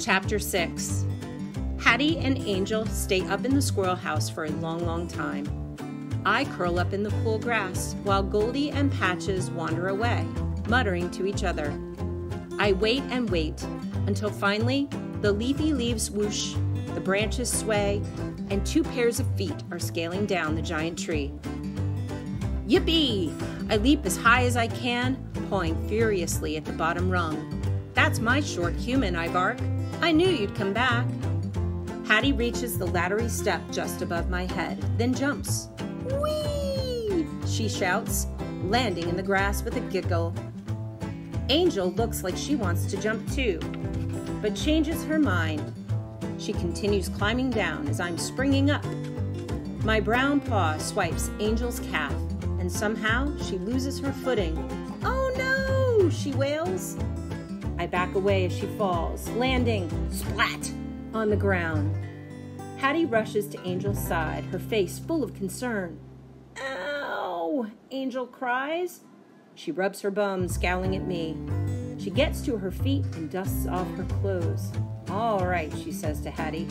Chapter 6 Hattie and Angel stay up in the squirrel house for a long, long time. I curl up in the cool grass while Goldie and Patches wander away, muttering to each other. I wait and wait until finally the leafy leaves whoosh, the branches sway, and two pairs of feet are scaling down the giant tree. Yippee! I leap as high as I can, pawing furiously at the bottom rung. That's my short human, I bark. I knew you'd come back. Hattie reaches the laddery step just above my head, then jumps. Whee! She shouts, landing in the grass with a giggle. Angel looks like she wants to jump too, but changes her mind. She continues climbing down as I'm springing up. My brown paw swipes Angel's calf, and somehow she loses her footing. Oh no! she wails. Back away as she falls, landing splat on the ground. Hattie rushes to Angel's side, her face full of concern. Ow! Angel cries. She rubs her bum, scowling at me. She gets to her feet and dusts off her clothes. All right, she says to Hattie.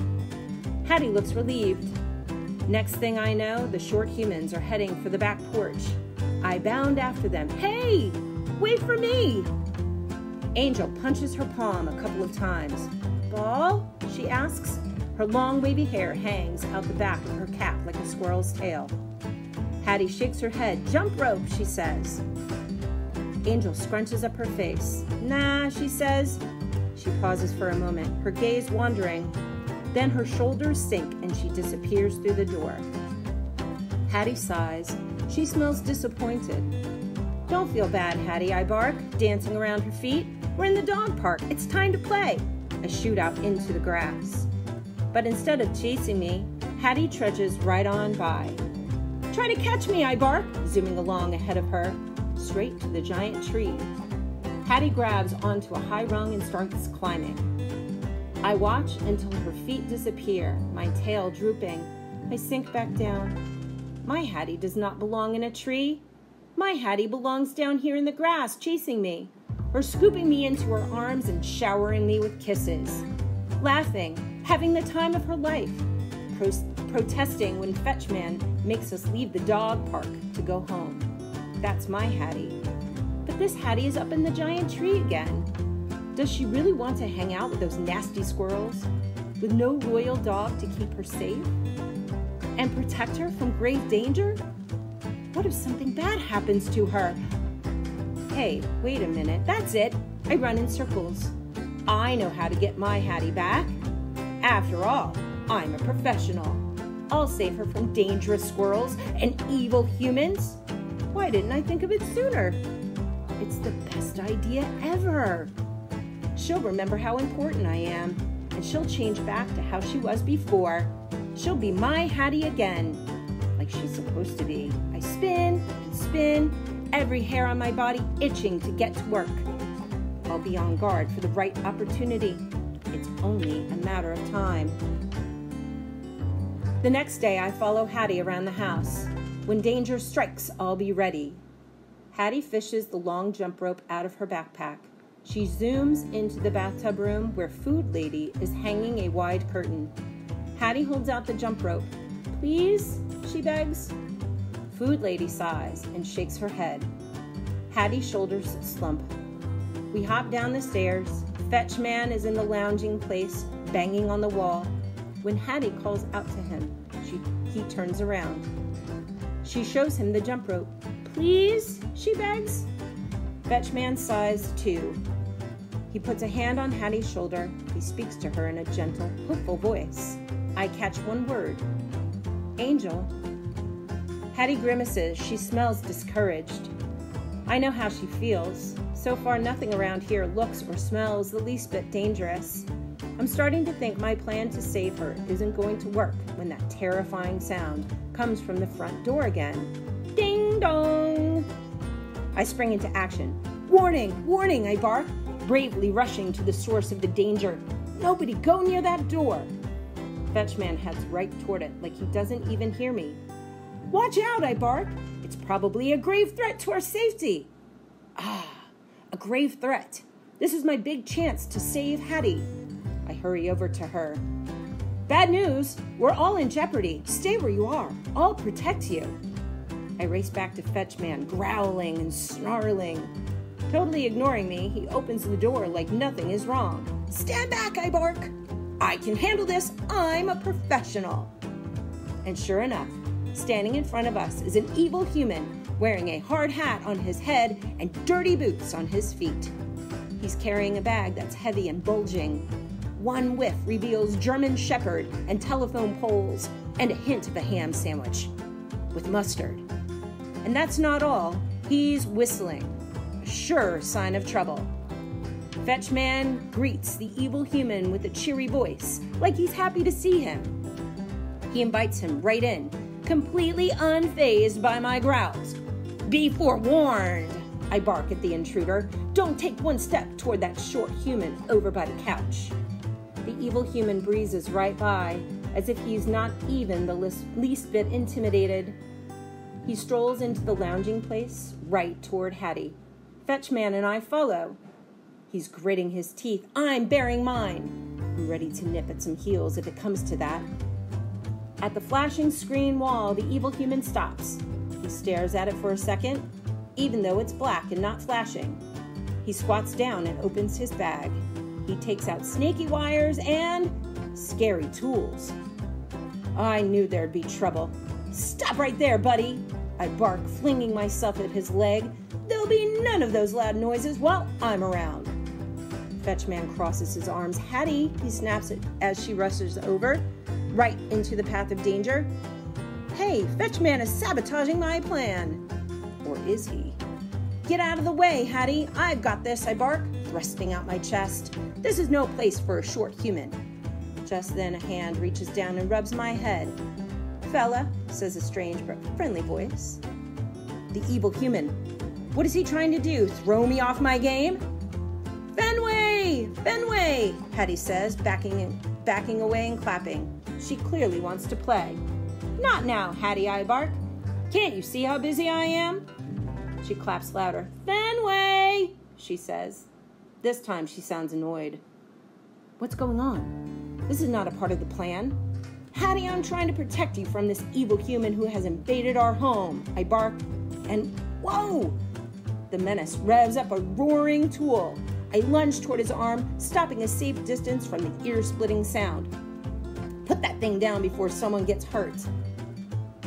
Hattie looks relieved. Next thing I know, the short humans are heading for the back porch. I bound after them. Hey! Wait for me! Angel punches her palm a couple of times. Ball? she asks. Her long wavy hair hangs out the back of her cap like a squirrel's tail. Hattie shakes her head. Jump rope, she says. Angel scrunches up her face. Nah, she says. She pauses for a moment, her gaze wandering. Then her shoulders sink and she disappears through the door. Hattie sighs. She smells disappointed. Don't feel bad, Hattie, I bark, dancing around her feet. We're in the dog park. It's time to play. I shoot out into the grass. But instead of chasing me, Hattie trudges right on by. Try to catch me, I bark, zooming along ahead of her, straight to the giant tree. Hattie grabs onto a high rung and starts climbing. I watch until her feet disappear, my tail drooping. I sink back down. My Hattie does not belong in a tree. My Hattie belongs down here in the grass, chasing me or scooping me into her arms and showering me with kisses, laughing, having the time of her life, pro- protesting when Fetchman makes us leave the dog park to go home. That's my Hattie. But this Hattie is up in the giant tree again. Does she really want to hang out with those nasty squirrels? With no loyal dog to keep her safe? And protect her from grave danger? What if something bad happens to her? Hey, wait a minute. That's it. I run in circles. I know how to get my Hattie back. After all, I'm a professional. I'll save her from dangerous squirrels and evil humans. Why didn't I think of it sooner? It's the best idea ever. She'll remember how important I am, and she'll change back to how she was before. She'll be my Hattie again, she's supposed to be. I spin spin every hair on my body itching to get to work. I'll be on guard for the right opportunity. It's only a matter of time. The next day, I follow Hattie around the house. When danger strikes, I'll be ready. Hattie fishes the long jump rope out of her backpack. She zooms into the bathtub room where Food Lady is hanging a wide curtain. Hattie holds out the jump rope. Please, she begs. Food Lady sighs and shakes her head. Hattie's shoulders slump. We hop down the stairs. Fetch Man is in the lounging place, banging on the wall. When Hattie calls out to him, she, he turns around. She shows him the jump rope. Please, she begs. Fetch Man sighs too. He puts a hand on Hattie's shoulder. He speaks to her in a gentle, hopeful voice. I catch one word Angel. Hattie grimaces. She smells discouraged. I know how she feels. So far, nothing around here looks or smells the least bit dangerous. I'm starting to think my plan to save her isn't going to work when that terrifying sound comes from the front door again. Ding dong! I spring into action. Warning! Warning! I bark, bravely rushing to the source of the danger. Nobody go near that door! Fetchman heads right toward it like he doesn't even hear me. Watch out, I bark. It's probably a grave threat to our safety. Ah, a grave threat. This is my big chance to save Hattie. I hurry over to her. Bad news! We're all in jeopardy. Stay where you are. I'll protect you. I race back to Fetchman, growling and snarling. Totally ignoring me, he opens the door like nothing is wrong. Stand back, I bark. I can handle this. I'm a professional. And sure enough, standing in front of us is an evil human wearing a hard hat on his head and dirty boots on his feet. He's carrying a bag that's heavy and bulging. One whiff reveals German Shepherd and telephone poles and a hint of a ham sandwich with mustard. And that's not all. He's whistling. A sure sign of trouble. Fetchman greets the evil human with a cheery voice, like he's happy to see him. He invites him right in, completely unfazed by my growls. Be forewarned, I bark at the intruder. Don't take one step toward that short human over by the couch. The evil human breezes right by, as if he's not even the least bit intimidated. He strolls into the lounging place right toward Hattie. Fetchman and I follow. He's gritting his teeth. I'm bearing mine. I'm ready to nip at some heels if it comes to that. At the flashing screen wall, the evil human stops. He stares at it for a second, even though it's black and not flashing. He squats down and opens his bag. He takes out snaky wires and scary tools. I knew there'd be trouble. Stop right there, buddy! I bark, flinging myself at his leg. There'll be none of those loud noises while I'm around. Fetchman crosses his arms. Hattie, he snaps it as she rushes over, right into the path of danger. Hey, Fetchman is sabotaging my plan. Or is he? Get out of the way, Hattie. I've got this, I bark, thrusting out my chest. This is no place for a short human. Just then, a hand reaches down and rubs my head. Fella, says a strange but friendly voice. The evil human. What is he trying to do? Throw me off my game? Fenway! Fenway! Hattie says, backing, backing away and clapping. She clearly wants to play. Not now, Hattie, I bark. Can't you see how busy I am? She claps louder. Fenway! She says. This time she sounds annoyed. What's going on? This is not a part of the plan. Hattie, I'm trying to protect you from this evil human who has invaded our home. I bark, and whoa! The menace revs up a roaring tool. I lunge toward his arm, stopping a safe distance from the ear splitting sound. Put that thing down before someone gets hurt.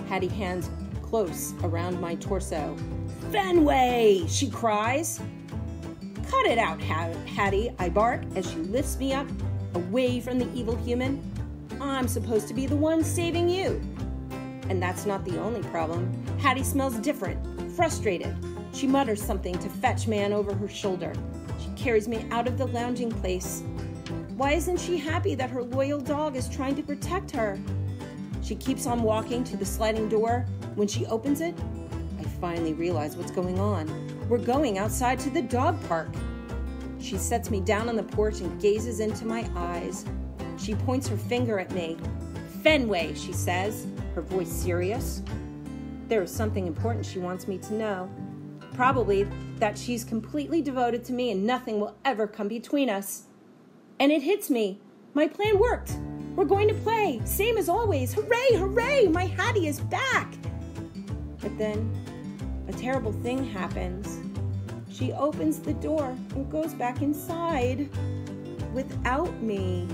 Hattie hands close around my torso. Fenway! she cries. Cut it out, Hattie, I bark as she lifts me up away from the evil human. I'm supposed to be the one saving you. And that's not the only problem. Hattie smells different, frustrated. She mutters something to Fetchman over her shoulder. Carries me out of the lounging place. Why isn't she happy that her loyal dog is trying to protect her? She keeps on walking to the sliding door. When she opens it, I finally realize what's going on. We're going outside to the dog park. She sets me down on the porch and gazes into my eyes. She points her finger at me. Fenway, she says, her voice serious. There is something important she wants me to know. Probably that she's completely devoted to me and nothing will ever come between us. And it hits me. My plan worked. We're going to play, same as always. Hooray, hooray, my Hattie is back. But then a terrible thing happens. She opens the door and goes back inside without me.